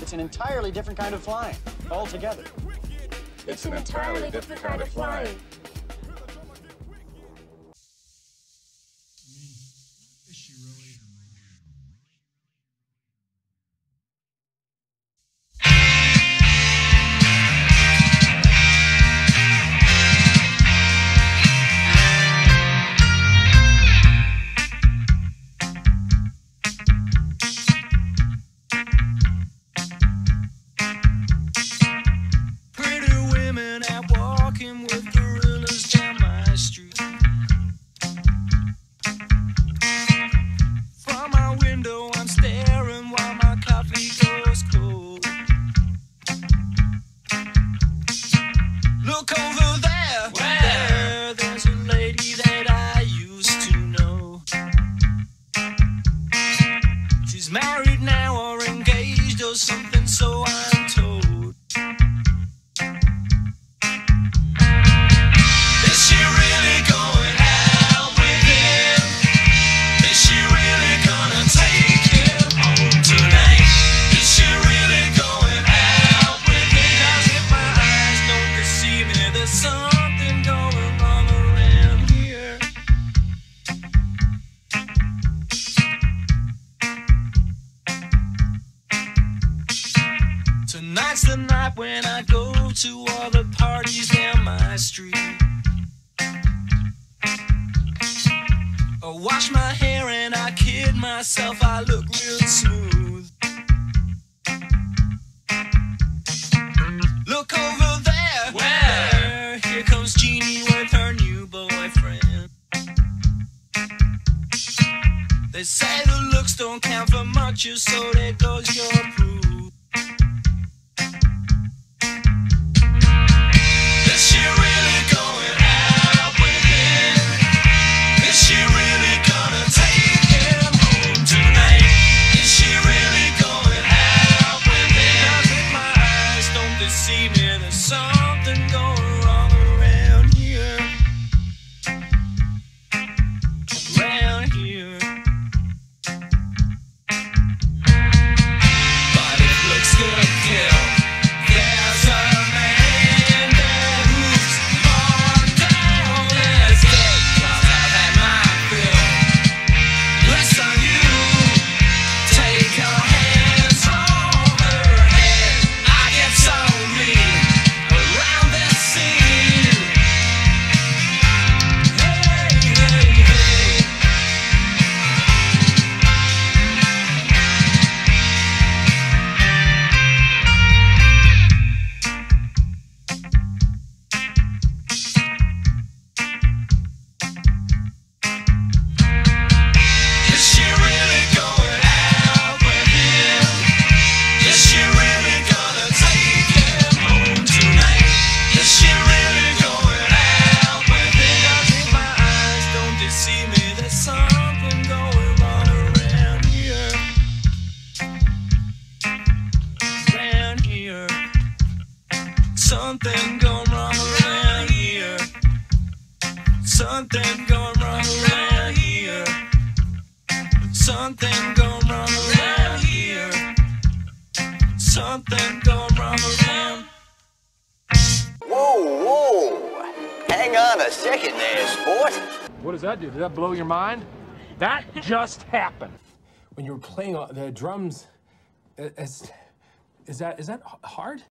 It's an entirely different kind of flying altogether. It's an entirely different kind of flying. Tonight's the night when I go to all the parties down my street. I wash my hair and I kid myself, I look real smooth. Look over there, where? Here comes Jeannie with her new boyfriend. They say the looks don't count for much, so there goes your proof. Me, don't me, there's something going around here. Around here. Something going wrong around here. Something going wrong around here. Something going wrong around here. Something going wrong around. A second there, sport. What does that do? Did that blow your mind? That just happened. when you were playing uh, the drums, uh, is, is that is that hard?